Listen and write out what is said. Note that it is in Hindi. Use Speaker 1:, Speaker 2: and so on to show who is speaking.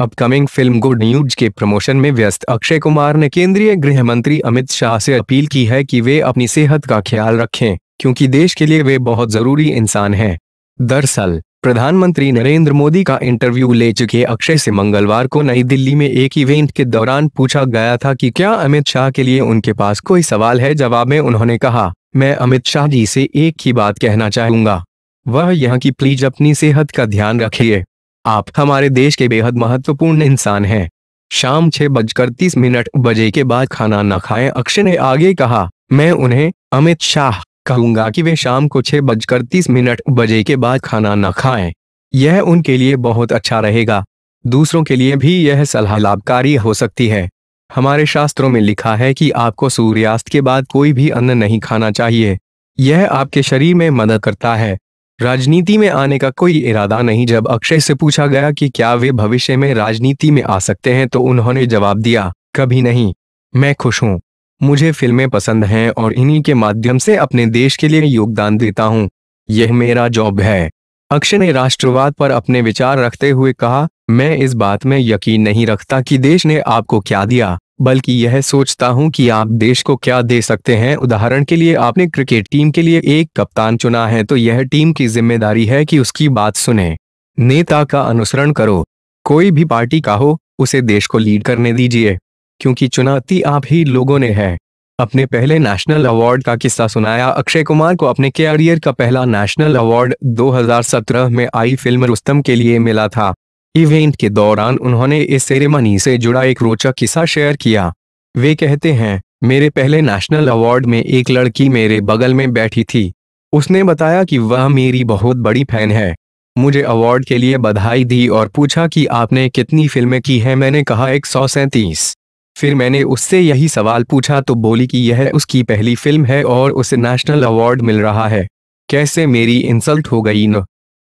Speaker 1: अपकमिंग फ़िल्म गुड न्यूज़ के प्रमोशन में व्यस्त। अक्षय कुमार ने केंद्रीय गृह मंत्री अमित शाह से अपील की है कि वे अपनी सेहत का ख्याल रखें, क्योंकि देश के लिए वे बहुत ज़रूरी इंसान हैं। दरअसल, प्रधानमंत्री नरेंद्र मोदी का इंटरव्यू ले चुके अक्षय से मंगलवार को नई दिल्ली में एक इवेंट के दौरान पूछा गया था कि क्या अमित शाह के लिए उनके पास कोई सवाल है? जवाब में उन्होंने कहा, मैं अमित शाह जी से एक ही बात कहना चाहूँगा। वह यह कि प्लीज़ अपनी सेहत का ध्यान रखिए। आप हमारे देश के बेहद महत्वपूर्ण इंसान हैं। शाम छह बजकर तीस मिनट बजे के बाद खाना न खाएँ, अक्षय ने आगे कहा। मैं उन्हें अमित शाह कहूँगा कि वे शाम को छह बजकर तीस मिनट बजे के बाद खाना न खाएँ। यह उनके लिए बहुत अच्छा रहेगा। दूसरों के लिए भी यह सलाह लाभकारी हो सकती है। हमारे शास्त्रों में लिखा है कि आपको सूर्यास्त के बाद कोई भी अन्न नहीं खाना चाहिए। यह आपके शरीर में मदद करता है। राजनीति में आने का कोई इरादा नहीं। जब अक्षय से पूछा गया कि क्या वे भविष्य में राजनीति में आ सकते हैं तो उन्होंने जवाब दिया, कभी नहीं। मैं खुश हूँ। मुझे फ़िल्में पसंद हैं और इन्हीं के माध्यम से अपने देश के लिए योगदान देता हूँ। यह मेरा जॉब है। अक्षय ने राष्ट्रवाद पर अपने विचार रखते हुए कहा, मैं इस बात में यकीन नहीं रखता कि देश ने आपको क्या दिया। बल्कि यह सोचता हूँ कि आप देश को क्या दे सकते हैं। उदाहरण के लिए आपने क्रिकेट टीम के लिए एक कप्तान चुना है तो यह टीम की ज़िम्मेदारी है कि उसकी बात सुने। नेता का अनुसरण करो। कोई भी पार्टी का हो, उसे देश को लीड करने दीजिए। क्योंकि चुनौती आप ही लोगों ने है। अपने पहले नेशनल अवार्ड का किस्सा सुनाया। अक्षय कुमार को अपने कैरियर का पहला नेशनल अवार्ड 2017 में आई फ़िल्म रुस्तम के लिए मिला था। इवेंट के दौरान उन्होंने इस सेरेमनी से जुड़ा एक रोचक किस्सा शेयर किया। वे कहते हैं, मेरे पहले नेशनल अवार्ड में एक लड़की मेरे बगल में बैठी थी। उसने बताया कि वह मेरी बहुत बड़ी फ़ैन है। मुझे अवार्ड के लिए बधाई दी और पूछा कि आपने कितनी फ़िल्में की हैं? मैंने कहा, एक सौ सैंतीस। फिर मैंने उससे यही सवाल पूछा तो बोली कि यह उसकी पहली फ़िल्म है और उसे नेशनल अवार्ड मिल रहा है। कैसे मेरी इंसल्ट हो गई न?